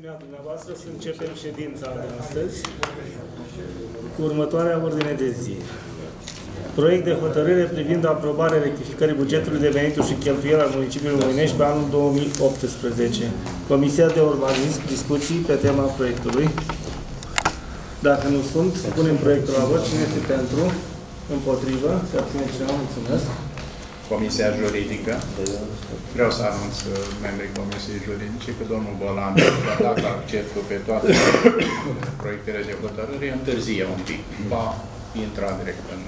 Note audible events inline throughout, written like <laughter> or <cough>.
permisiunea dumneavoastră să începem ședința de astăzi cu următoarea ordine de zi. Proiect de hotărâre privind aprobarea rectificării bugetului de venituri și cheltuieli al municipiului Moinești pe anul 2018. Comisia de urbanism, discuții pe tema proiectului. Dacă nu sunt, punem proiectul la vot. Cine este pentru? Împotrivă? Se abține cineva? Mulțumesc. Comisia Juridică. Vreau să anunț uh, membrii Comisiei Juridice că domnul Bolan a dat acceptul pe toate proiectele de hotărâre, întârzie un pic. Va intra direct în,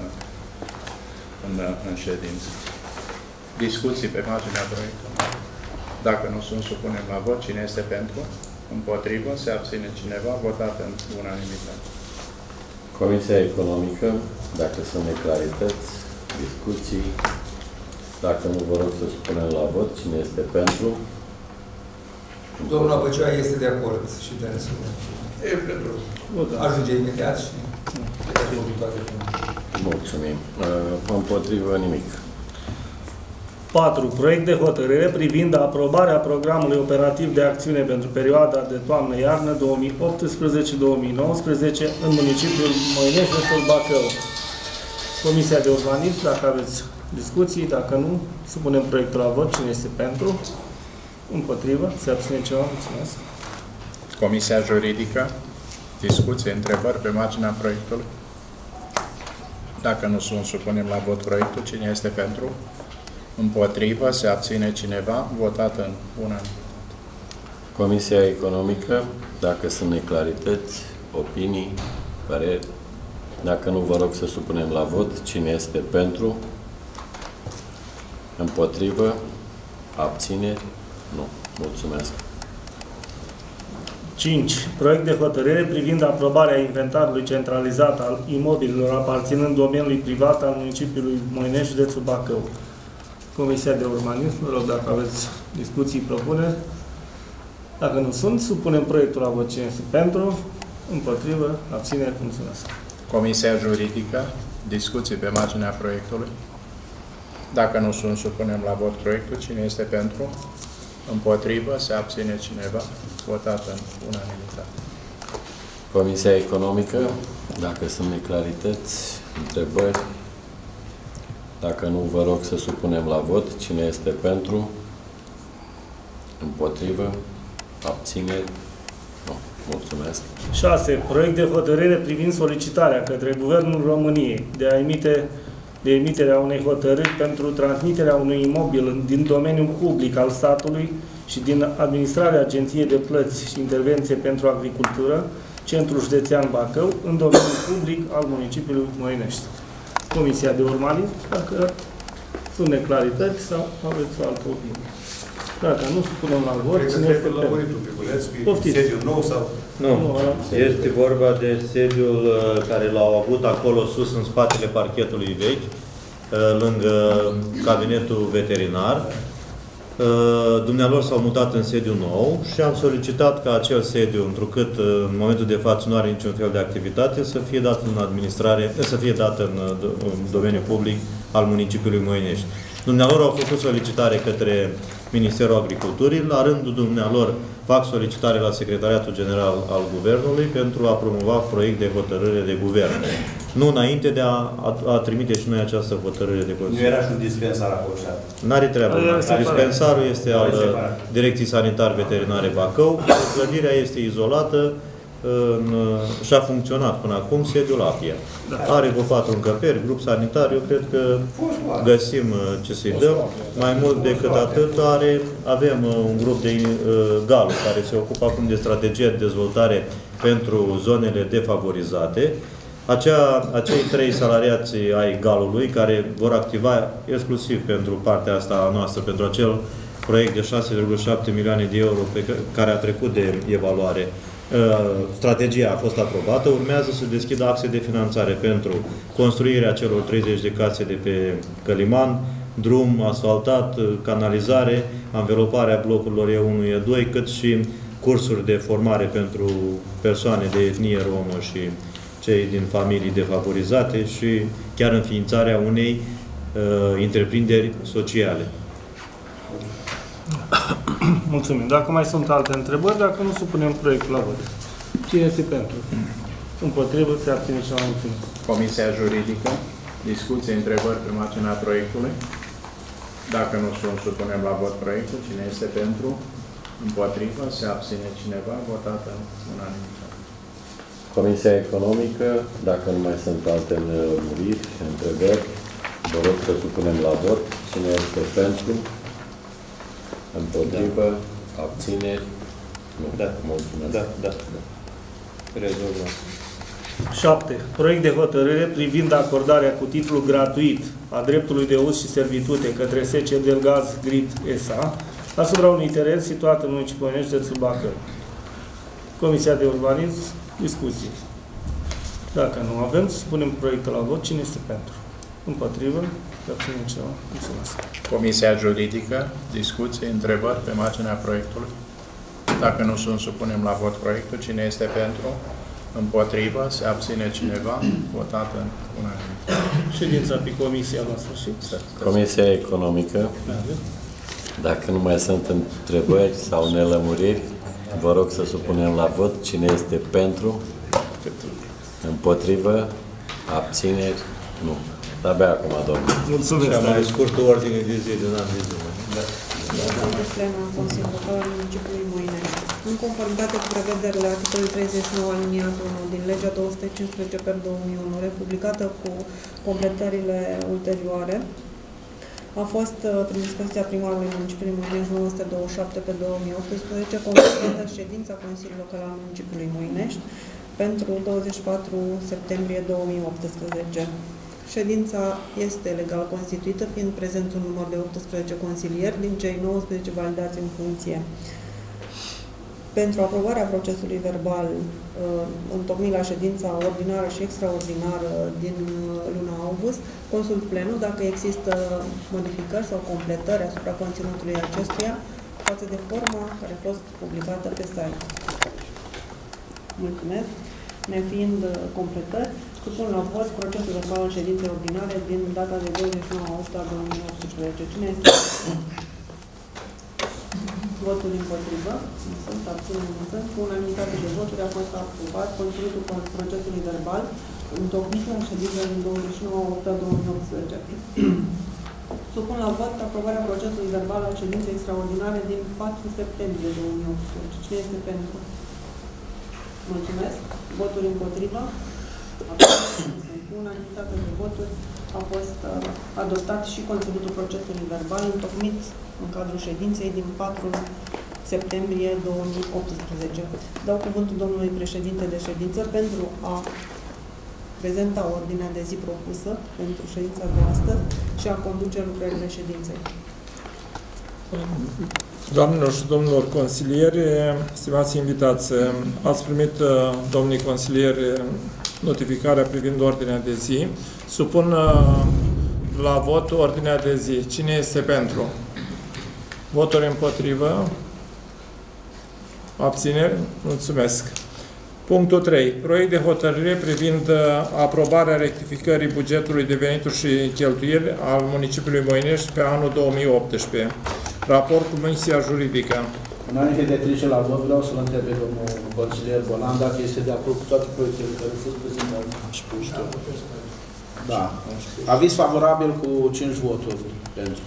în, în ședință. Discuții pe marginea proiectului. Dacă nu sunt, supunem la vot. Cine este pentru? Împotrivă? Se abține cineva? Votat în unanimitate. Comisia Economică, dacă sunt neclarități, discuții, dacă nu vă rog să spunem la vot, cine este pentru? Domnul Băcea este de acord și de asemenea. E pentru Votăm. Ajunge imediat și toate Mulțumim. Uh, Împotrivă nimic. 4. Proiect de hotărâre privind aprobarea programului operativ de acțiune pentru perioada de toamnă-iarnă 2018-2019 în municipiul Moinești, județul Bacău. Comisia de urbanism, dacă aveți discuții, dacă nu, supunem proiectul la vot. Cine este pentru? Împotrivă? Se abține ceva? Mulțumesc. Comisia Juridică. Discuții, întrebări pe marginea proiectului. Dacă nu sunt, supunem la vot proiectul. Cine este pentru? Împotrivă? Se abține cineva? Votat în unanimitate. Comisia Economică, dacă sunt neclarități, opinii, păreri, dacă nu vă rog să supunem la vot, cine este pentru? Împotrivă? Abțineri? Nu. Mulțumesc. 5. Proiect de hotărâre privind aprobarea inventarului centralizat al imobililor aparținând domeniului privat al municipiului Moinești, județul Bacău. Comisia de urbanism, vă rog dacă aveți discuții, propuneri. Dacă nu sunt, supunem proiectul la vot. Cine este pentru, împotrivă, abține, mulțumesc. Comisia Juridică. Discuții pe marginea proiectului. Dacă nu sunt, supunem la vot proiectul. Cine este pentru? Împotrivă? Se abține cineva? Votat în unanimitate. Comisia Economică, dacă sunt neclarități, întrebări, dacă nu vă rog să supunem la vot, cine este pentru? Împotrivă? Abțineri? Nu. Mulțumesc. 6. Proiect de hotărâre privind solicitarea către Guvernul României de a emite de emiterea unei hotărâri pentru transmiterea unui imobil din domeniul public al statului și din administrarea Agenției de Plăți și Intervenție pentru Agricultură, Centrul Județean Bacău, în domeniul public al municipiului Moinești. Comisia de urbanism, dacă sunt neclarități sau aveți o altă opinie. Dacă nu, supunem la vot. Cine este la pentru? Moritul Piculescu, Poftiți. sediu nou sau... Nu, Nu, ăla- este vorba de sediul uh, care l-au avut acolo sus, în spatele parchetului vechi, uh, lângă cabinetul veterinar. Uh, Dumnealor s-au mutat în sediu nou și am solicitat ca acel sediu, întrucât uh, în momentul de față nu are niciun fel de activitate, să fie dat în administrare, să fie dat în, uh, do- în domeniul public al municipiului Moinești. Dumnealor au făcut solicitare către Ministerul Agriculturii, la rândul dumnealor fac solicitare la Secretariatul General al Guvernului pentru a promova proiect de hotărâre de guvern. Nu înainte de a, a, a trimite și noi această hotărâre de Nu Consiliu. era și un dispensar acolo și atât. N-are treabă. Era separat. Dispensarul este Era al separat. Direcției Sanitar Veterinare Bacău. Clădirea este izolată în, și a funcționat până acum sediul APIA. Are vreo patru încăperi, grup sanitar, eu cred că Fost oare. găsim uh, ce să-i dăm. Mai mult decât atât, are, avem uh, un grup de uh, GAL care se ocupă acum de strategie de dezvoltare pentru zonele defavorizate. Acea, acei trei salariați ai galului care vor activa exclusiv pentru partea asta a noastră, pentru acel proiect de 6,7 milioane de euro pe ca- care a trecut de evaluare. Uh, Strategia a fost aprobată, urmează să deschidă axe de finanțare pentru construirea celor 30 de case de pe Căliman, drum asfaltat, uh, canalizare, anveloparea blocurilor E1, E2, cât și cursuri de formare pentru persoane de etnie romă și cei din familii defavorizate și chiar înființarea unei uh, întreprinderi sociale. <clears throat> Mulțumim. Dacă mai sunt alte întrebări, dacă nu, supunem proiectul la vot. Cine este pentru? Împotrivă, se abține și la mulțumesc. Comisia Juridică, discuții, întrebări pe marginea proiectului. Dacă nu sunt, supunem la vot proiectul. Cine este pentru? Împotrivă? Se abține cineva? Votat în unanimitate. Comisia Economică, dacă nu mai sunt alte nelămuriri, întrebări, vă rog să supunem la vot. Cine este pentru? Împotrivă? Abțineri? Nu. Da. Mulțumesc. Da, da, da. Rezolvăm. 7. Proiect de hotărâre privind acordarea cu titlu gratuit a dreptului de uz și servitute către SC Delgaz Grid SA asupra unui teren situat în municipiul Onești de Bacău. Comisia de urbanism, discuții. Dacă nu avem, supunem proiectul la vot. Cine este pentru? Împotrivă? Abținem ceva? Mulțumesc. Comisia Juridică, discuții, întrebări pe marginea proiectului. Dacă nu sunt, supunem la vot proiectul. Cine este pentru? Împotrivă? Se abține cineva? Votat în unanimitate. Ședința pe comisia la sfârșit. Comisia Economică, dacă nu mai sunt întrebări sau nelămuriri, vă rog să supunem la vot cine este pentru, împotrivă, abțineri, nu. Abia acum, domnul. Mulțumesc. Cea mai scurtă ordine de zi din an de zi. de plen al Consiliului Local al municipiului Moinești. În conformitate cu prevederile articolului 39 aliniatul 1 din legea 215 per 2001, republicată cu completările ulterioare, a fost uh, prin dispoziția primarului municipiului Moinești 927 pe 2018 convocată ședința Consiliului Local al municipiului Moinești pentru 24 septembrie 2018. Ședința este legal constituită, fiind prezent un număr de 18 consilieri, din cei 19 validați în funcție. Pentru aprobarea procesului verbal, uh, întocmit la ședința ordinară și extraordinară din uh, luna august, consult plenul dacă există modificări sau completări asupra conținutului acestuia față de forma care a fost publicată pe site. Mulțumesc. Nefiind uh, completări, supun la vot procesul verbal al ședinței ordinare din data de 29 august 2018. Cine este votul împotrivă? Nu Sunt abțineri, nu sunt. Cu unanimitate de voturi a fost aprobat conținutul procesului verbal întocmit la ședința din 29 august 2018. <clears throat> Supun la vot aprobarea procesului verbal al ședinței extraordinare din 4 septembrie 2018. Cine este pentru? Mulțumesc. Voturi împotrivă? Cu unanimitate de voturi a fost uh, adoptat și conținutul procesului verbal întocmit în cadrul ședinței din 4 septembrie 2018. Dau cuvântul domnului președinte de ședință pentru a prezenta ordinea de zi propusă pentru ședința de astăzi și a conduce lucrările ședinței. Doamnelor și domnilor consilieri, stimați invitați, ați primit, uh, domnii consilieri, notificarea privind ordinea de zi. Supun uh, la vot ordinea de zi. Cine este pentru? Voturi împotrivă? Abțineri? Mulțumesc. Punctul 3. Proiect de hotărâre privind uh, aprobarea rectificării bugetului de venituri și cheltuieli al municipiului Moinești pe anul 2018. Raport Comisia Juridică. Înainte de a trece la vot, vreau să-l întreb pe domnul consilier Bolan dacă este de acord cu toate proiectele care au fost prezentate. Da. Aviz favorabil cu 5 voturi pentru.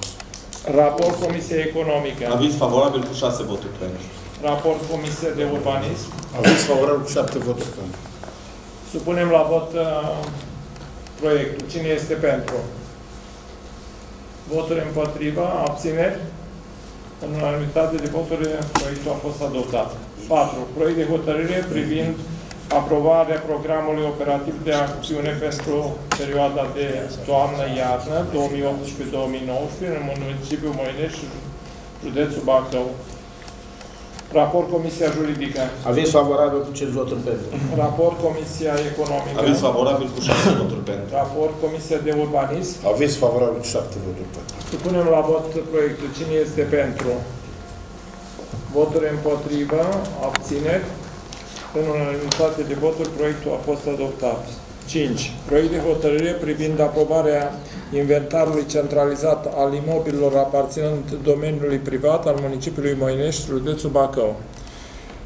Raport Comisiei Economică. Aviz favorabil cu 6 voturi pentru. Raport Comisiei de Urbanism. Aviz favorabil cu 7 voturi pentru. Supunem la vot uh, proiectul. Cine este pentru? Voturi împotriva, abțineri? În unanimitate de voturi, proiectul a fost adoptat. 4. Proiect de hotărâre privind aprobarea programului operativ de acțiune pentru perioada de toamnă-iarnă 2018-2019 în municipiul Moinești, județul Bacău. Raport Comisia Juridică. Aviz favorabil cu 5 voturi pentru. Raport Comisia Economică. Aviz favorabil cu 6 voturi pentru. Raport Comisia de Urbanism. Aviz favorabil cu 7 voturi pentru. Supunem la vot proiectul. Cine este pentru? Voturi împotrivă, abțineri. În unanimitate de voturi, proiectul a fost adoptat. 5. Proiect de hotărâre privind aprobarea inventarului centralizat al imobililor aparținând domeniului privat al municipiului Moinești, județul Bacău.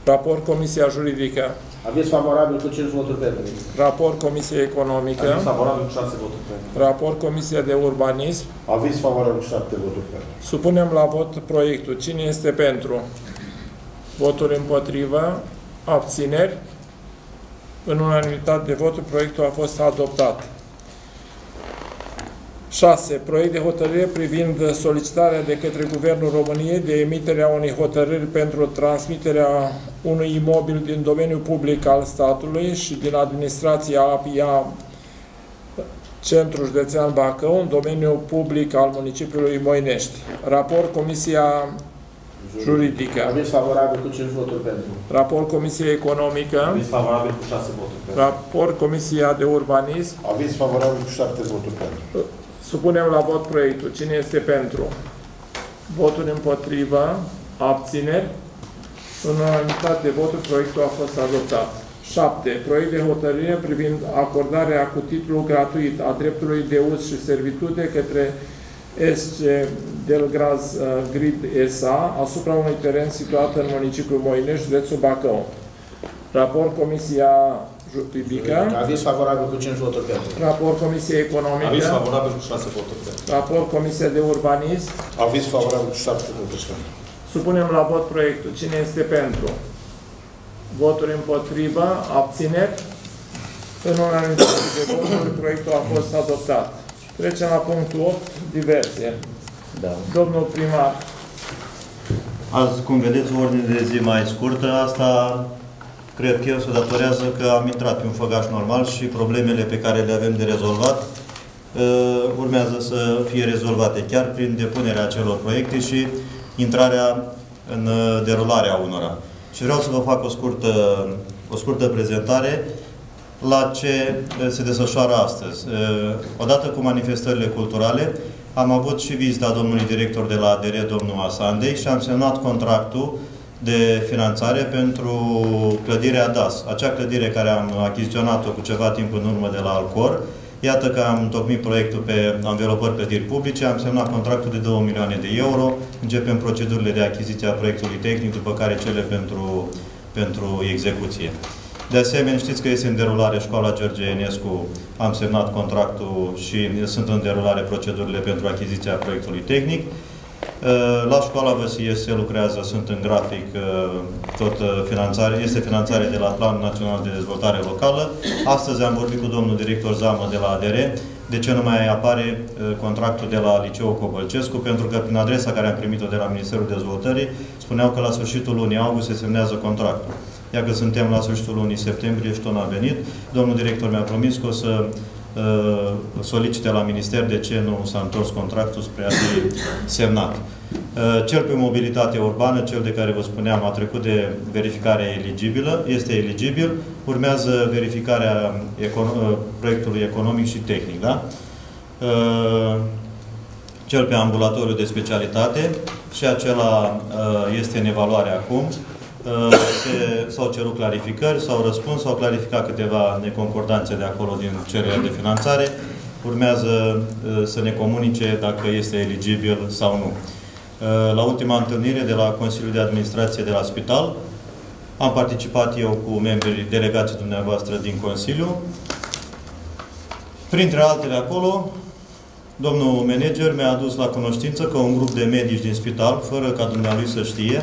Raport Comisia Juridică. Aviz favorabil cu 5 voturi pentru. Raport Comisia Economică. Aviz favorabil cu 6 voturi pentru. Raport Comisia de Urbanism. Aviz favorabil cu 7 voturi pentru. Supunem la vot proiectul. Cine este pentru? Voturi împotrivă? Abțineri? În unanimitate de voturi, proiectul a fost adoptat. 6. Proiect de hotărâre privind solicitarea de către Guvernul României de emiterea unei hotărâri pentru transmiterea unui imobil din domeniul public al statului și din administrația APIA Centrul Județean Bacău, în domeniul public al municipiului Moinești. Raport Comisia Juridică. Aviz favorabil cu 5 voturi pentru. Raport Comisia Economică. Aviz favorabil cu 6 voturi pentru. Raport Comisia de Urbanism. Aviz favorabil cu 7 voturi pentru. Supunem la vot proiectul. Cine este pentru? Voturi împotrivă? Abțineri? În unanimitate de voturi, proiectul a fost adoptat. 7. Proiect de hotărâre privind acordarea cu titlu gratuit a dreptului de uz și servitute către SC Delgraz uh, Grid SA asupra unui teren situat în municipiul Moinești, județul Bacău. Raport Comisia Juridică. Aviz favorabil cu 5 voturi pentru. Raport Comisia Aviz Economică. favorabil cu 6 voturi pentru. Raport Comisia de Urbanism. Aviz favorabil cu 7 voturi pentru. Supunem la vot proiectul. Cine este pentru? Voturi împotrivă? Abțineri? În unanimitate de voturi, proiectul a fost adoptat. Trecem la punctul 8, diverse. Da. Domnul primar, Azi, cum vedeți, o ordine de zi mai scurtă. Asta cred că eu se datorează că am intrat pe un făgaș normal și problemele pe care le avem de rezolvat uh, urmează să fie rezolvate chiar prin depunerea acelor proiecte și intrarea în uh, derularea unora. Și vreau să vă fac o scurtă, o scurtă prezentare la ce uh, se desfășoară astăzi. Uh, Odată cu manifestările culturale, am avut și vizita domnului director de la ADR, domnul Asandei, și am semnat contractul de finanțare pentru clădirea DAS, acea clădire care am achiziționat-o cu ceva timp în urmă de la Alcor. Iată că am întocmit proiectul pe anvelopări clădiri publice, am semnat contractul de 2 milioane de euro, începem procedurile de achiziție a proiectului tehnic, după care cele pentru, pentru execuție. De asemenea, știți că este în derulare școala George Enescu, am semnat contractul și sunt în derulare procedurile pentru achiziția proiectului tehnic. La școala Văsie se lucrează, sunt în grafic, tot finanțare, este finanțare de la Planul Național de Dezvoltare Locală. Astăzi am vorbit cu domnul director Zamă de la ADR, de ce nu mai apare contractul de la Liceul Cobălcescu, pentru că prin adresa care am primit-o de la Ministerul Dezvoltării, spuneau că la sfârșitul lunii august se semnează contractul. Iar că suntem la sfârșitul lunii septembrie și tot n-a venit, domnul director mi-a promis că o să uh, solicite la minister de ce nu s-a întors contractul spre a fi semnat. Uh, Cel pe mobilitate urbană, cel de care vă spuneam, a trecut de verificare eligibilă, este eligibil, urmează verificarea econo- uh, proiectului economic și tehnic. Da? Uh, Cel pe ambulatoriu de specialitate și acela uh, este în evaluare acum. Uh, se- S-au cerut clarificări, s-au răspuns, s-au clarificat câteva neconcordanțe de acolo din cererea de finanțare. Urmează uh, să ne comunice dacă este eligibil sau nu. Uh, La ultima întâlnire de la Consiliul de Administrație de la Spital, am participat eu cu membrii delegații dumneavoastră din Consiliu. Printre altele acolo, domnul manager mi-a adus la cunoștință că un grup de medici din spital, fără ca dumnealui să știe,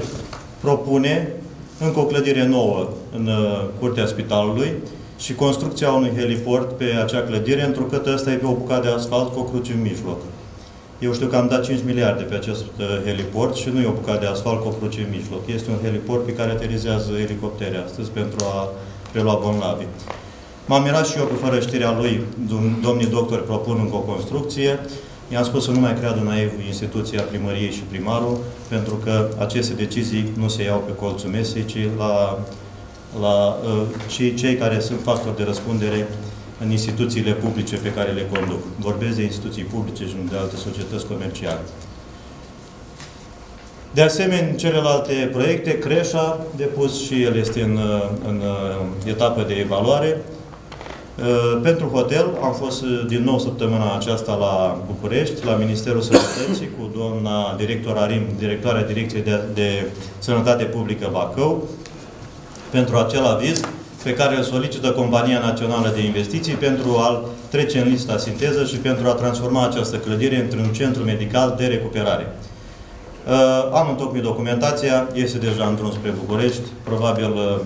propune încă o clădire nouă în uh, curtea spitalului și construcția unui heliport pe acea clădire, întrucât ăsta e pe o bucată de asfalt cu o cruce în mijloc. Eu știu că am dat 5 miliarde pe acest uh, heliport și nu e o bucată de asfalt cu o cruce în mijloc. Este un heliport pe care aterizează elicoptere astăzi pentru a prelua bonlavi. M-am mirat și eu că fără știrea lui, dom- domnii doctori propun încă o construcție. I-am spus să nu mai creadă naiv instituția primăriei și primarul, pentru că aceste decizii nu se iau pe colțul mesei, ci la, la uh, ci cei care sunt factori de răspundere în instituțiile publice pe care le conduc. Vorbesc de instituții publice și nu de alte societăți comerciale. De asemenea, celelalte proiecte, Creșa, depus și el este în, uh, în uh, etapă de evaluare. Uh, Pentru hotel am fost uh, din nou săptămâna aceasta la București, la Ministerul Sănătății, cu doamna director Arim, directoarea Direcției de, de Sănătate Publică Bacău, pentru acel aviz pe care îl solicită Compania Națională de Investiții pentru a trece în lista sinteză și pentru a transforma această clădire într-un centru medical de recuperare. Uh, Am întocmit documentația, este deja în drum spre București, probabil uh, uh,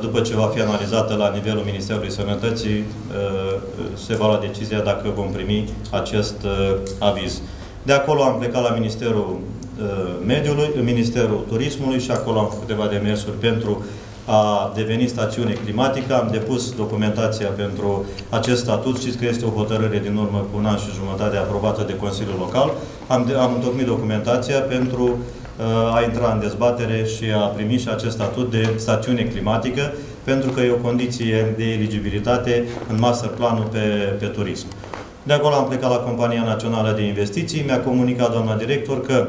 după ce va fi analizată la nivelul Ministerului Sănătății, uh, se va lua decizia dacă vom primi acest uh, aviz. De acolo am plecat la Ministerul uh, Mediului, Ministerul Turismului și acolo am făcut câteva demersuri pentru a deveni stațiune climatică. Am depus documentația pentru acest statut. Știți că este o hotărâre din urmă cu un an și jumătate aprobată de Consiliul Local. Am, de, am întocmit documentația pentru uh, a intra în dezbatere și a primi și acest statut de stațiune climatică, pentru că e o condiție de eligibilitate în master planul pe, pe turism. De acolo am plecat la Compania Națională de Investiții, mi-a comunicat doamna director că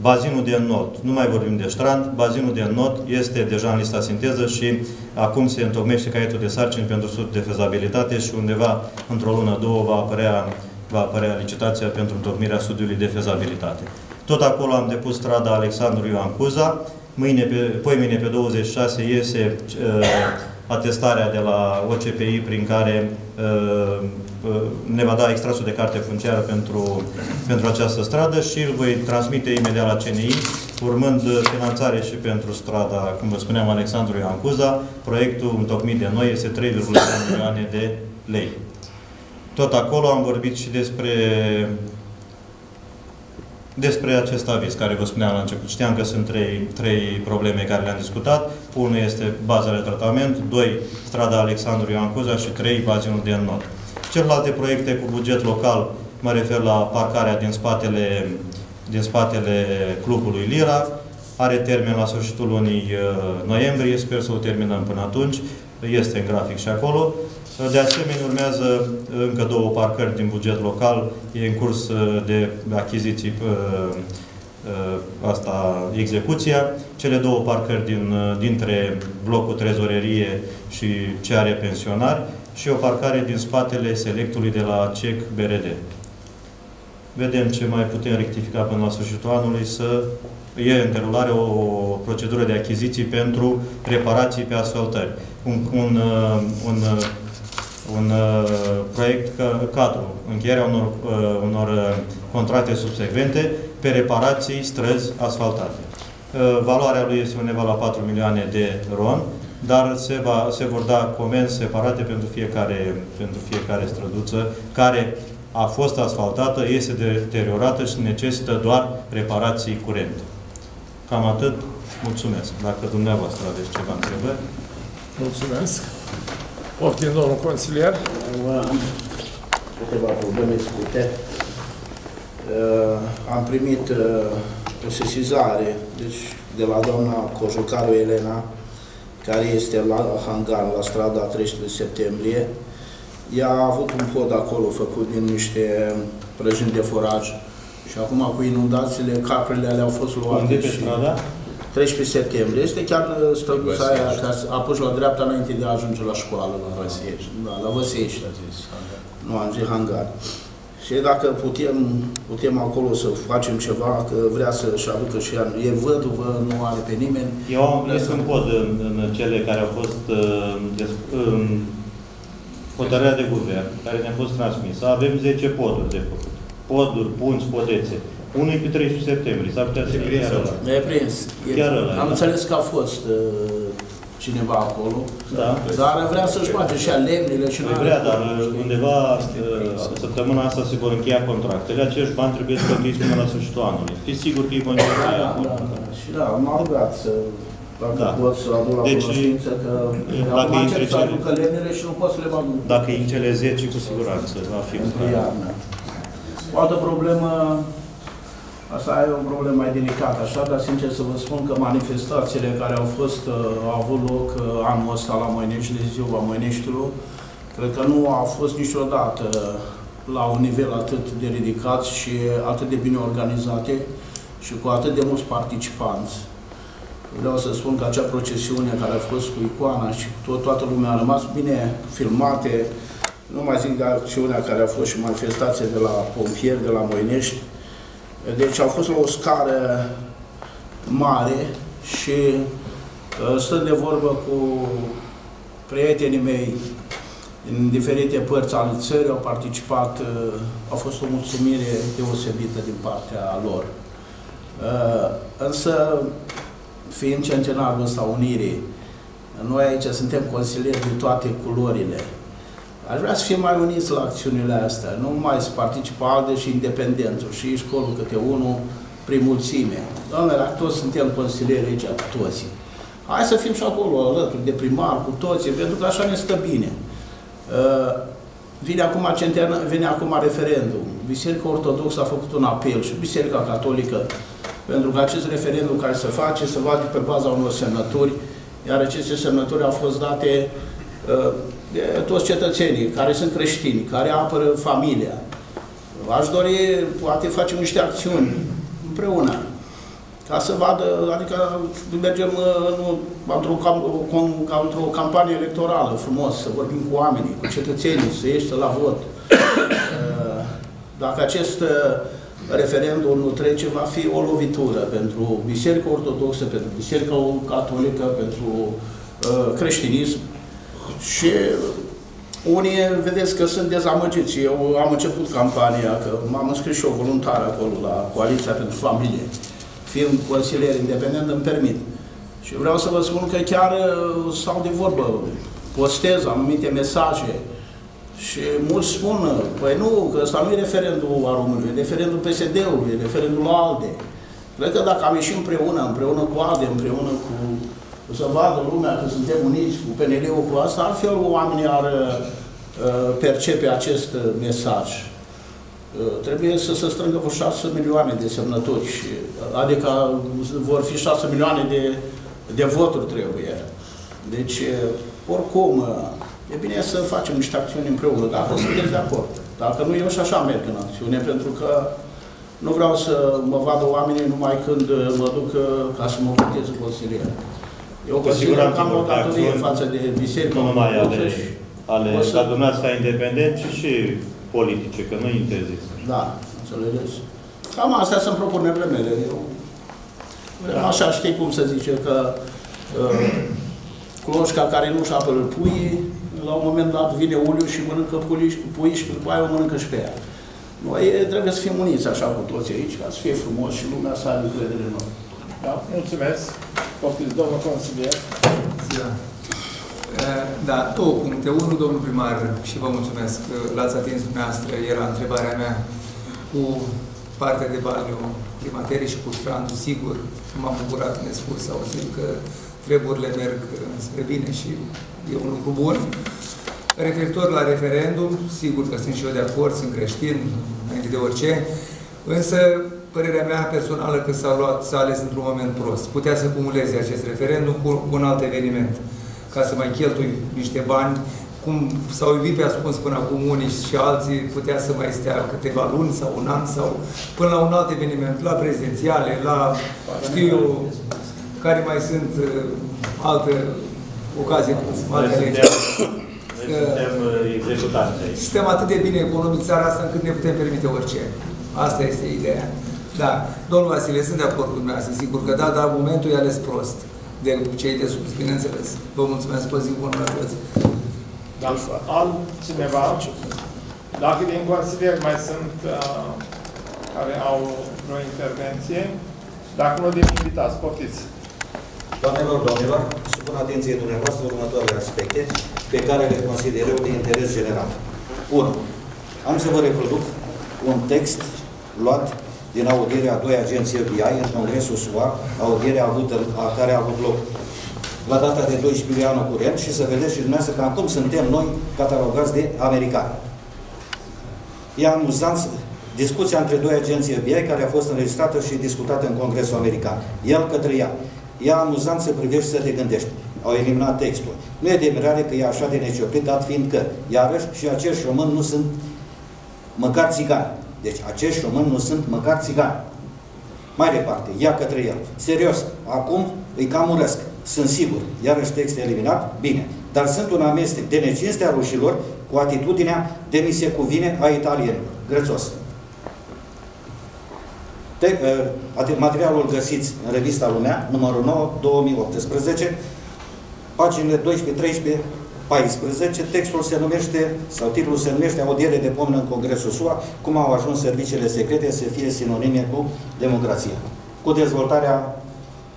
bazinul de not, nu mai vorbim de strand, bazinul de not este deja în lista sinteză și acum se întocmește caietul de sarcini pentru sud de fezabilitate și undeva într-o lună, două va apărea, va apărea licitația pentru întocmirea studiului de fezabilitate. Tot acolo am depus strada Alexandru Ioan Cuza, mâine pe, poimine pe 26 iese uh, atestarea de la OCPI prin care uh, uh, ne va da extrasul de carte funciară pentru, pentru această stradă și îl voi transmite imediat la CNI, urmând finanțare și pentru strada, cum vă spuneam, Alexandru Ioan Cuza. Proiectul întocmit de noi este 3,2 milioane de lei. Tot acolo am vorbit și despre despre acest aviz, care vă spuneam la început. Știam că sunt trei, trei probleme care le-am discutat. Unul este baza de tratament, doi, strada Alexandru Ioan Cuza și trei, bazinul de not. Celelalte proiecte cu buget local, mă refer la parcarea din spatele, din spatele clubului Lira, are termen la sfârșitul lunii uh, noiembrie, sper să o terminăm până atunci, este în grafic și acolo. De asemenea, urmează încă două parcări din buget local, e în curs uh, de achiziții uh, uh, asta, execuția. Cele două parcări din, dintre blocul trezorerie și ce are pensionari și o parcare din spatele selectului de la CEC BRD. Vedem ce mai putem rectifica până la sfârșitul anului să e în derulare o procedură de achiziții pentru reparații pe asfaltări. Un, un, un un uh, proiect cadru, încheierea unor, uh, unor uh, contracte subsecvente pe reparații străzi asfaltate. Uh, valoarea lui este undeva la 4 milioane de ron, dar se, va, se vor da comenzi separate pentru fiecare, pentru fiecare străduță care a fost asfaltată, este deteriorată și necesită doar reparații curente. Cam atât. Mulțumesc. Dacă dumneavoastră aveți ceva întrebări. Mulțumesc. Poftim, domnul consilier. Am câteva probleme scurte. Uh, am primit uh, o sesizare deci, de la doamna Cojocaru Elena, care este la hangar, la strada 13 septembrie. Ea a avut un pod acolo făcut din niște prăjini de foraj și acum cu inundațiile, caprele alea au fost luate. Unde pe și- strada? 13 septembrie. Este chiar uh, străduța aia care a pus la dreapta înainte de a ajunge la școală. La Văsiești. Da, la Văsiești. Nu, am zis hangar. Și dacă putem, putem acolo să facem ceva, că vrea să-și aducă și ea, e văduvă, nu are pe nimeni. Eu am este un pod în, în cele care au fost uh, des, în hotărârea de guvern, care ne-a fost transmisă. Avem 10 poduri de făcut. Poduri, punți, podețe. Unul e pe 13 septembrie, s-ar putea să fie chiar ăla. Mi-ai prins. E, Chiar ăla, am da. înțeles că a fost uh, cineva acolo, Da. dar vrea să-și face și a lemnile și Păi vrea, dar uh, undeva uh, săptămâna asta se vor încheia contractele. Acești bani trebuie să plătiți până la sfârșitul anului. Fiți sigur că îi vom Da, încheia da, acolo. da, da. Și da, m-a rugat să dacă Da. pot să aduc la Deci, cunoștință că dacă acum intre încep să cele- aducă lemnele și nu pot să le bag Dacă e în cele 10, cu siguranță va fi. între iarnă. O altă problemă, asta e o problemă mai delicată, așa, dar sincer să vă spun că manifestațiile care au fost, uh, au avut loc uh, anul ăsta la Moinești, de ziua Moineștiului, cred că nu au fost niciodată la un nivel atât de ridicat și atât de bine organizate și cu atât de mulți participanți. Vreau să spun că acea procesiune care a fost cu icoana și tot, toată lumea a rămas bine filmate. Nu mai zic de acțiunea care a fost și manifestație de la pompieri, de la Moinești. Deci au fost la o scară mare și uh, stând de vorbă cu prietenii mei din diferite părți ale țării, au participat, uh, a fost o mulțumire deosebită din partea lor. Uh, Însă, fiind centenarul ăsta Unirii, noi aici suntem consilieri de toate culorile. Aș vrea să fim mai uniți la acțiunile astea, nu mai să participă ALDE și independentul și școlul câte unul prin mulțime. Doamne, dacă toți suntem consilieri aici, cu toții. Hai să fim și acolo, alături de primar, cu toții, pentru că așa ne stă bine. Uh, Vine acum, centena, vine acum referendum. Biserica Ortodoxă a făcut un apel și Biserica Catolică pentru că acest referendum care se face se face pe baza unor semnături, iar aceste semnături au fost date uh, de toți cetățenii care sunt creștini, care apără familia. Aș dori, poate facem niște acțiuni împreună, ca să vadă, adică mergem uh, nu, într-o, cam- com- ca într-o campanie electorală frumos, să vorbim cu oamenii, cu cetățenii, să ieși la vot. Uh, Dacă acest uh, referendum nu trece, va fi o lovitură pentru Biserica Ortodoxă, pentru Biserica Catolică, pentru uh, creștinism și unii vedeți că sunt dezamăgiți. Eu am început campania, că m-am înscris și eu voluntar acolo la Coaliția pentru Familie. Fiind consilier independent, îmi permit. Și vreau să vă spun că chiar uh, stau de vorbă, postez anumite mesaje și mulți spun, păi nu, că ăsta nu e referendul a României, e referendul PSD-ului, e referendul ALDE. Cred că dacă am ieșit împreună, împreună cu ALDE, împreună cu să vadă lumea că suntem uniți cu PNL-ul, cu asta, altfel oamenii ar uh, percepe acest uh, mesaj. Uh, trebuie să se strângă vreo 6 milioane de semnături, și, adică vor fi 6 milioane de, de voturi trebuie. Deci, uh, oricum, uh, e bine să facem niște acțiuni împreună, dacă sunteți de acord. Dacă nu, eu și așa merg în acțiune, pentru că nu vreau să mă vadă oamenii numai când uh, mă duc uh, ca să mă votez consilier. Eu Cu consider siguranță că am o vor fi datorie acțiuni, față de biserică. Nu numai ale, ortodoxă și- ale O să- ca dumneavoastră ca independent, ci și politice, că nu interzis. Da, înțelegeți? Cam astea sunt propunerile mele. Eu, așa știi cum se zice că uh, cloșca care nu-și apără puii, la un moment dat vine uliu și mănâncă puii, puii și după aia o mănâncă și pe ea. Noi eh, trebuie să fim uniți așa cu toți aici, ca să fie frumos și lumea să aibă încredere în noi. Da, mulțumesc. Poftiți, domnul consilier. Da. Eh, Da, două puncte. Unul, domnul primar, și vă mulțumesc că l-ați atins dumneavoastră, era întrebarea mea cu partea de baliu climaterii și cu strandul, sigur, m-am bucurat nespus să auzim că treburile merg spre bine și e un lucru bun. Referitor la referendum, sigur că sunt și eu de acord, sunt creștin, înainte de orice, însă părerea mea personală că s-a luat, s-a ales într-un moment prost. Putea să cumuleze acest referendum cu un alt eveniment, ca să mai cheltui niște bani, cum s-au iubit pe ascuns până acum unii și alții, putea să mai stea câteva luni sau un an sau până la un alt eveniment, la prezidențiale, la, știu eu, care mai sunt uh, alte ocazii cu Noi alte suntem, legi. noi suntem uh, executanți aici. Suntem atât de bine economic țara asta încât ne putem permite orice. Asta este ideea. Da, domnul Vasile, sunt de acord cu dumneavoastră, sigur că da, dar momentul e ales prost de cei de sus, bineînțeles. Vă mulțumesc, pe zi bună la toți. Dacă altcineva, dacă din consilier mai sunt uh, care au vreo intervenție, dacă nu din invitați, poftiți. Doamnelor, domnilor, supun atenției dumneavoastră următoarele aspecte pe care le consider eu de interes general. 1. Am să vă reproduc un text luat din audierea a doi agenți FBI în Congresul SUA, audierea avută, a care a avut loc la data de 12 iulie anul curent și să vedeți și dumneavoastră cam cum suntem noi catalogați de americani. E amuzant discuția între doi agenți FBI care a fost înregistrată și discutată în Congresul American. El către ea. E amuzant să privești și să te gândești. Au eliminat textul. Nu e de mirare că e așa de necioplit, dat fiind că, iarăși, și acești români nu sunt măcar țigani. Deci acești români nu sunt măcar țigani. Mai departe, ia către el. Serios, acum îi cam urăsc. Sunt sigur. Iarăși text eliminat? Bine. Dar sunt un amestec de necinstea rușilor cu atitudinea de mi se cuvine a italienilor. Grețos. Te, uh, materialul găsiți în revista Lumea, numărul 9, 2018, paginile 12, 13, 14, textul se numește, sau titlul se numește Audiere de pomnă în Congresul SUA, cum au ajuns serviciile secrete să fie sinonime cu democrația, cu dezvoltarea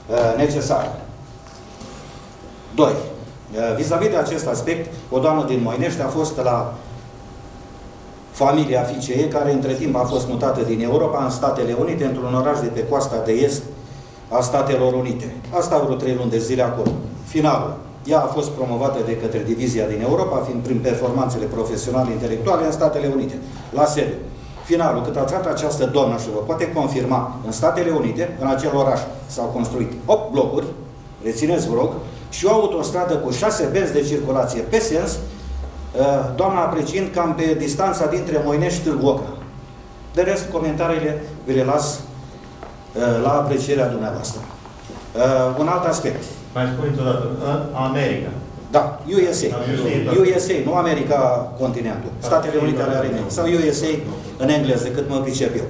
uh, necesară. 2. Uh, vis-a-vis de acest aspect, o doamnă din Moinești a fost la familia fiicei ei, care între timp a fost mutată din Europa în Statele Unite, într-un oraș de pe coasta de est a Statelor Unite. Asta vreo trei luni de zile acolo. Finalul. Ea a fost promovată de către divizia din Europa, fiind prin performanțele profesionale intelectuale în Statele Unite, la sediu. Finalul, cât a trat această doamnă și vă poate confirma, în Statele Unite, în acel oraș, s-au construit 8 blocuri, rețineți vă rog, și o autostradă cu 6 benzi de circulație pe sens, uh, doamna apreciind cam pe distanța dintre Moinești și Târgu Ocna. De rest, comentariile vi le las uh, la aprecierea dumneavoastră. Uh, un alt aspect. Mai spuneți o dată, în America. Da, USA. USA, nu America continentul. Statele Unite ale Americii. Sau USA în engleză, cât mă pricep eu.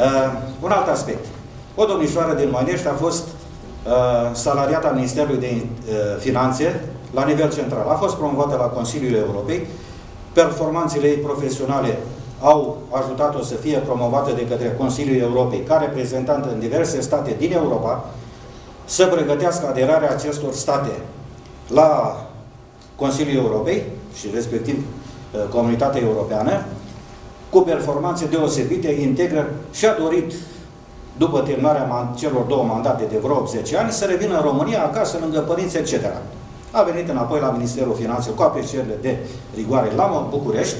Uh, un alt aspect. O domnișoară din Moinești a fost uh, salariat al Ministerului de uh, Finanțe la nivel central. A fost promovată la Consiliul Europei. Performanțele ei profesionale au ajutat-o să fie promovată de către Consiliul Europei ca reprezentantă în diverse state din Europa, să pregătească aderarea acestor state la Consiliul Europei și respectiv uh, Comunitatea Europeană, cu performanțe deosebite, integră și a dorit, după terminarea celor două mandate de vreo 80 ani, să revină în România, acasă, lângă părinți, etc. A venit înapoi la Ministerul Finanțelor cu aprecierile de rigoare la București,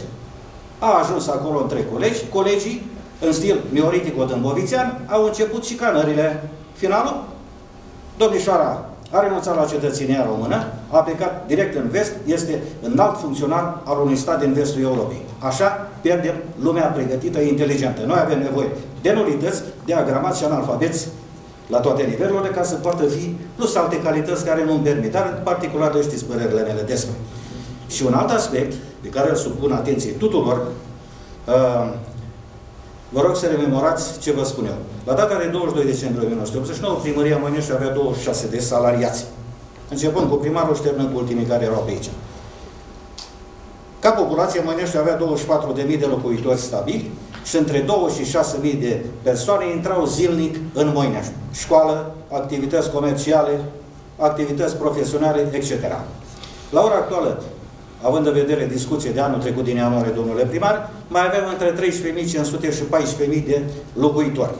a ajuns acolo între colegi, colegii, în stil mioritico-dâmbovițean, au început șicanările. Finalul? Domnișoara a renunțat la cetățenia română, a plecat direct în vest, este înalt funcționar al unui stat din vestul Europei. Așa pierdem lumea pregătită, inteligentă. Noi avem nevoie de nulități, de agramați și analfabeți la toate nivelurile, ca să poată fi, plus alte calități care nu îmi permit, dar particular știți părerile mele despre. Și un alt aspect, pe care îl supun atenției tuturor, uh, Vă rog să rememorați ce vă spun eu. La data de 22 decembrie 1989, primăria Măinești avea 26 de salariați. Începând cu primarul și terminând cu ultimii care erau pe aici. Ca populație, Măinești avea 24.000 de locuitori stabili și între 2 și 6.000 de persoane intrau zilnic în Moinești. Școală, activități comerciale, activități profesionale, etc. La ora actuală, având în vedere discuție de anul trecut din ianuarie, domnule primar, mai avem între 13.500 și 14.000 de locuitori.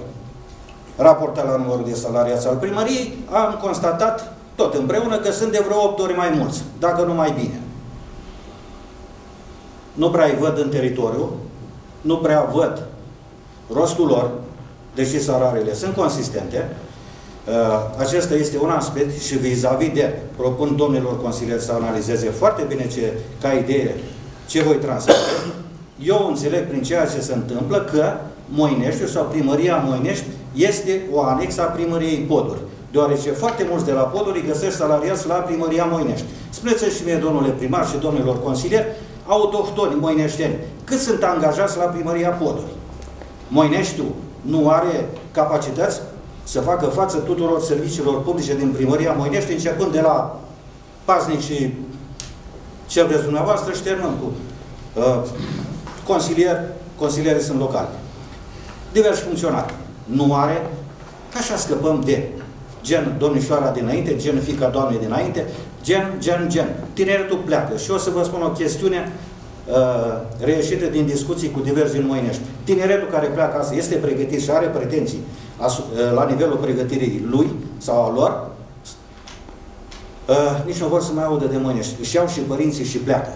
Raportat la numărul de salariați al primăriei, am constatat tot împreună că sunt de vreo 8 ori mai mulți, dacă nu mai bine. Nu prea îi văd în teritoriu, nu prea văd rostul lor, deși salariile sunt consistente, Uh, acesta este un aspect și vis-a-vis -vis de, propun domnilor consilieri să analizeze foarte bine ce, ca idee ce voi transmite. Eu înțeleg prin ceea ce se întâmplă că Moinești sau primăria Moinești este o anexă a primăriei Poduri. Deoarece foarte mulți de la Poduri găsesc salariați la primăria Moinești. Spuneți și mie, domnule primar și domnilor consilieri, autohtoni moineșteni, cât sunt angajați la primăria Poduri? Moineștiul nu are capacități să facă față tuturor serviciilor publice din primăria Moinești, începând de la paznic și ce vreți dumneavoastră și terminăm cu uh, consilier, consilierii sunt locali. Diversi funcționari. Nu are, așa scăpăm de gen domnișoara dinainte, gen fica doamnei dinainte, gen, gen, gen. Tineretul pleacă. Și o să vă spun o chestiune uh, reieșită din discuții cu diversi din Moinești. Tineretul care pleacă asta este pregătit și are pretenții Eh, la nivelul pregătirii lui sau a lor, eh, nici nu vor să mai audă de Măinești. Își iau și părinții și pleacă.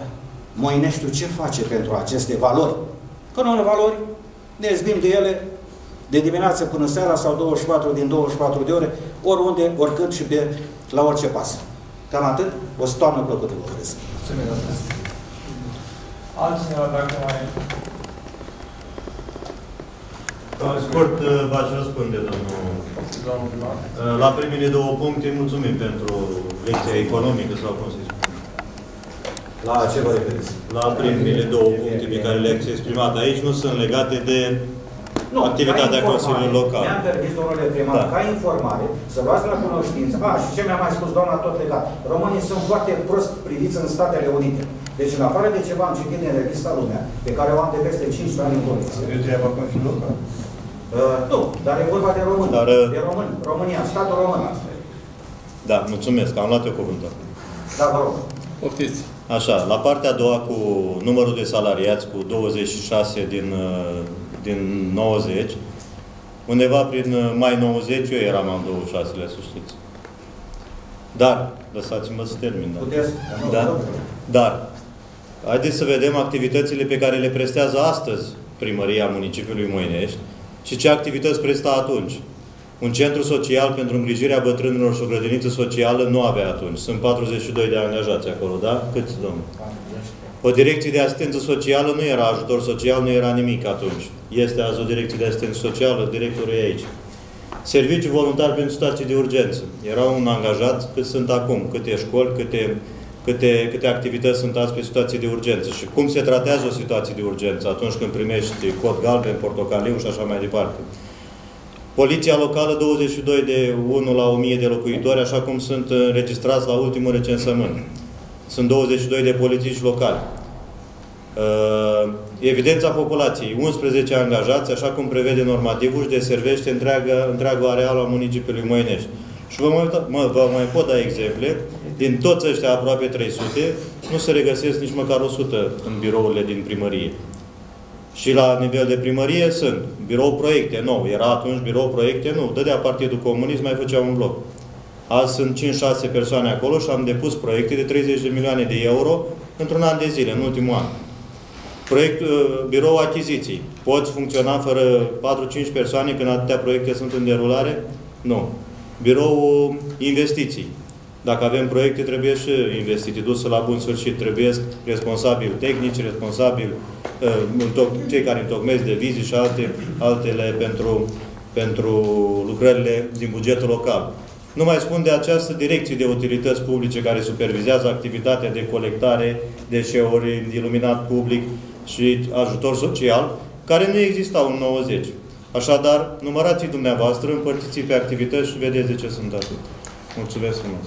Măineștiul ce face pentru aceste valori? Că nu valori, ne zbim de ele de dimineață până seara sau 24 din 24 de ore, oriunde, oricând și pe, la orice pas. Cam atât. O să toamnă plăcută vă doresc. Altcineva, dacă mai Scurt, v-aș răspunde, domnul. Domnul primar. La primele două puncte, mulțumim pentru lecția economică sau cum se spune. La ce vă referiți? La primele două puncte pe care le-ați exprimat aici nu sunt legate de Nu, activitatea ca informare. Consiliului Local. Mi-am permis, domnule primar, Da. ca informare, să luați la cunoștință. A, și ce mi-a mai spus doamna tot legat. Românii sunt foarte prost priviți în Statele Unite. Deci, în afară de ceva am citit din revista Lumea, pe care o am de peste 15 ani în colecție. E treaba Consiliului Local. Uh, nu, dar e vorba de români. Dar, uh, de români. România, statul român. Da, mulțumesc, am luat eu cuvântul. Da, vă rog. Poftiți. Așa, la partea a doua cu numărul de salariați, cu 26 din, uh, din 90, undeva prin uh, mai 90, eu eram în 26-le, să știți. Dar, lăsați-mă să termin. Da? Puteți? Da? Dar, haideți să vedem activitățile pe care le prestează astăzi primăria municipiului Moinești și ce activități presta atunci. Un centru social pentru îngrijirea bătrânilor și o grădiniță socială nu avea atunci. Sunt 42 de angajați acolo, da? Câți, domnul? O direcție de asistență socială nu era ajutor social, nu era nimic atunci. Este azi o direcție de asistență socială, directorul e aici. Serviciu voluntar pentru situații de urgență. Era un angajat cât sunt acum, câte școli, câte, câte, câte activități sunt azi pe situații de urgență și cum se tratează o situație de urgență atunci când primești cod galben, portocaliu și așa mai departe. Poliția locală 22 de 1 la 1000 de locuitori, așa cum sunt înregistrați la ultimul recensământ. Sunt 22 de polițiști locali. Uh, Evidența populației, 11 angajați, așa cum prevede normativul, și deservește întreaga, întreaga areală a municipiului Moinești. Și vă mai, mă, vă mai pot da exemple, din toți ăștia aproape 300, nu se regăsesc nici măcar 100 în birourile din primărie. Și la nivel de primărie sunt birou proiecte nou. Era atunci birou proiecte nou. Dădea Partidul Comunist, mai făcea un bloc. Azi sunt 5-6 persoane acolo și am depus proiecte de 30 de milioane de euro într-un an de zile, în ultimul an. Proiect, uh, birou achiziții. Poți funcționa fără 4-5 persoane când atâtea proiecte sunt în derulare? Nu. Birou investiții. Dacă avem proiecte, trebuie și investiții, duse la bun sfârșit. Trebuie responsabili tehnici, responsabili uh, cei care întocmesc devizii și alte, altele pentru, pentru lucrările din bugetul local. Nu mai spun de această direcție de utilități publice care supervizează activitatea de colectare, deșeuri, iluminat public și ajutor social, care nu existau în 90. Așadar, numărați dumneavoastră, împărțiți pe activități și vedeți de ce sunt atât. Mulțumesc frumos!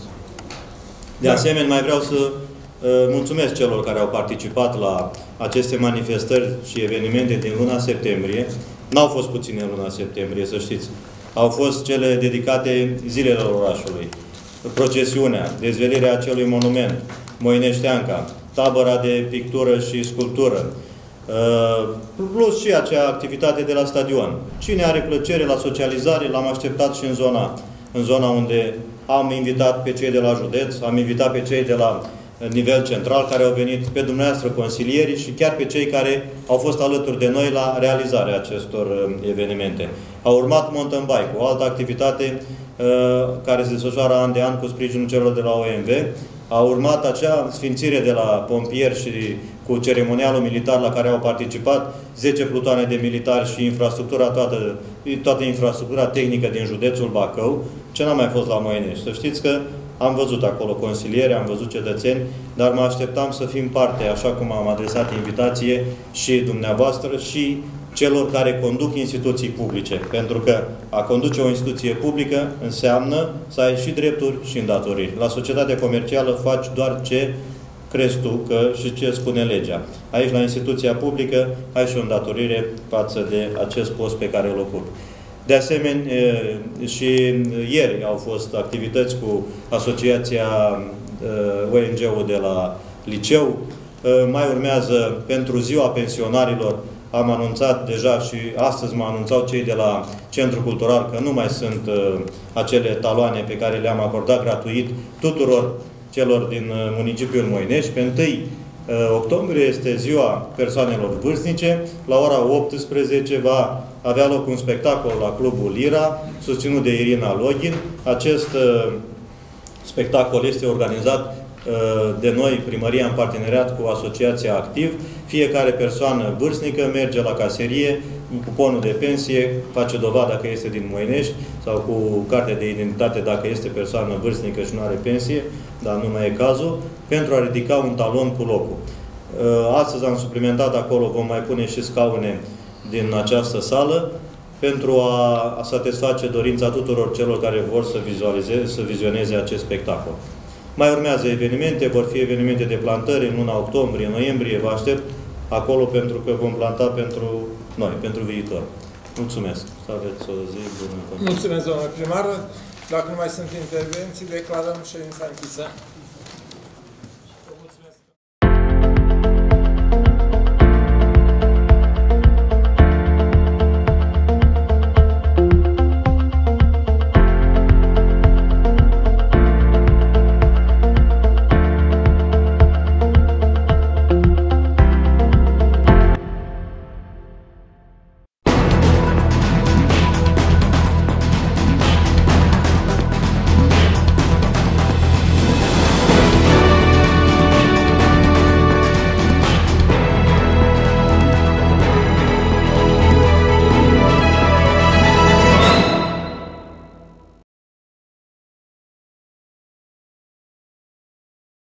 De asemenea, mai vreau să uh, mulțumesc celor care au participat la aceste manifestări și evenimente din luna septembrie. N-au fost puține în luna septembrie, să știți. Au fost cele dedicate zilelor orașului. Procesiunea, dezvelirea acelui monument, Moineșteanca, tabăra de pictură și sculptură, uh, plus și acea activitate de la stadion. Cine are plăcere la socializare, l-am așteptat și în zona, în zona unde am invitat pe cei de la județ, am invitat pe cei de la nivel central care au venit, pe dumneavoastră consilierii și chiar pe cei care au fost alături de noi la realizarea acestor uh, evenimente. A urmat mountain bike, o altă activitate uh, care se desfășoară an de an cu sprijinul celor de la OMV. A urmat acea sfințire de la pompieri și cu ceremonialul militar la care au participat 10 plutoane de militari și infrastructura toată, toată infrastructura tehnică din județul Bacău, ce n-a mai fost la Moinești. Să știți că am văzut acolo consiliere, am văzut cetățeni, dar mă așteptam să fim parte, așa cum am adresat invitație și dumneavoastră și celor care conduc instituții publice. Pentru că a conduce o instituție publică înseamnă să ai și drepturi și îndatoriri. La societatea comercială faci doar ce crezi tu că și ce spune legea. Aici, la instituția publică, ai și o îndatorire față de acest post pe care îl ocupi. De asemenea, și ieri au fost activități cu Asociația ONG-ul de la liceu. Mai urmează pentru ziua pensionarilor am anunțat deja și astăzi mă anunțau cei de la Centrul Cultural că nu mai sunt acele taloane pe care le-am acordat gratuit tuturor celor din municipiul Moinești. Pe 1 octombrie este ziua persoanelor vârstnice. La ora 18 va avea loc un spectacol la Clubul Lira, susținut de Irina Login. Acest uh, spectacol este organizat uh, de noi, primăria, în parteneriat cu Asociația Activ. Fiecare persoană vârstnică merge la caserie, cuponul de pensie, face dovada că este din Moinești sau cu cartea de identitate dacă este persoană vârstnică și nu are pensie, dar nu mai e cazul, pentru a ridica un talon cu locul. Uh, Astăzi am suplimentat acolo, vom mai pune și scaune din această sală pentru a, a satisface dorința tuturor celor care vor să, vizualizeze, să vizioneze acest spectacol. Mai urmează evenimente, vor fi evenimente de plantări în luna octombrie, noiembrie, vă aștept acolo pentru că vom planta pentru noi, pentru viitor. Mulțumesc! Să aveți o zi bună! Mulțumesc, domnule primar. Dacă nu mai sunt intervenții, declarăm ședința închisă.